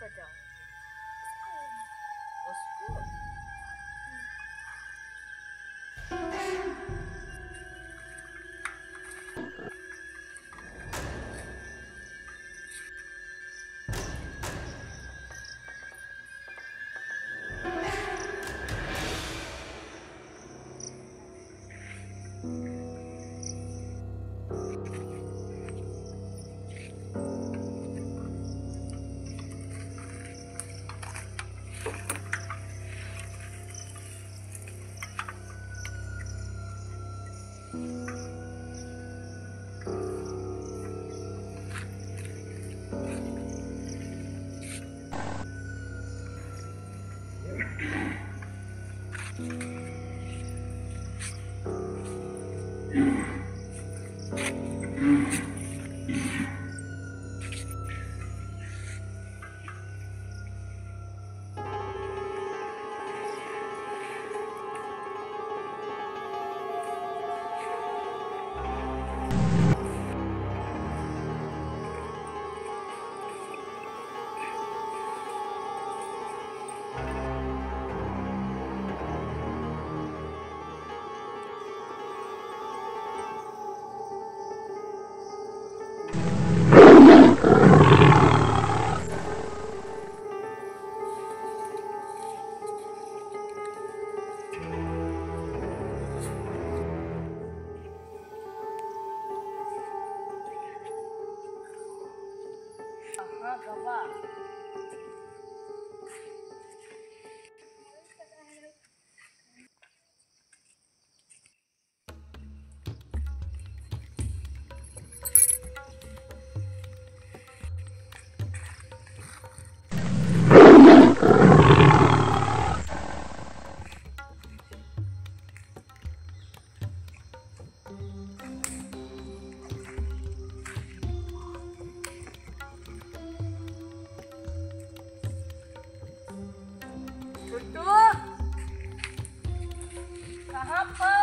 Daffodil Mm-hmm. 啊走吧 gonna hop.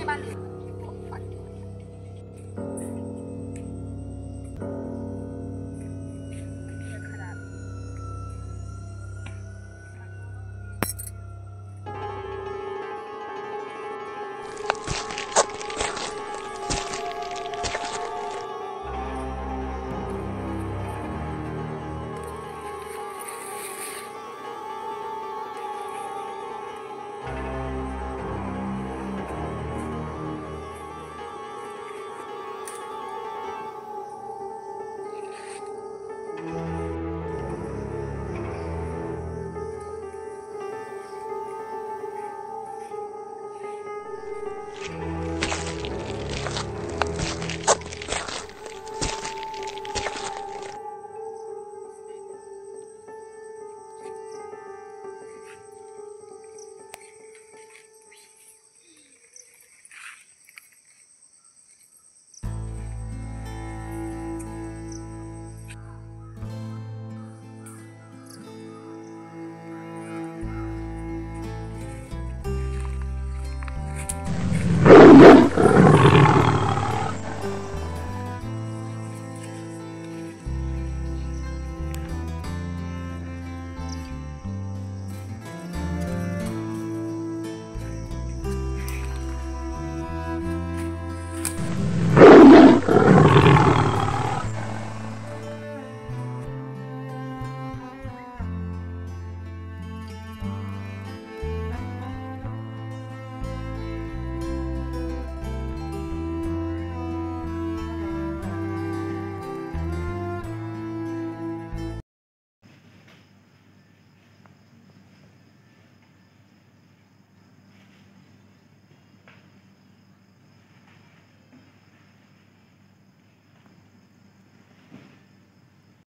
你把脸。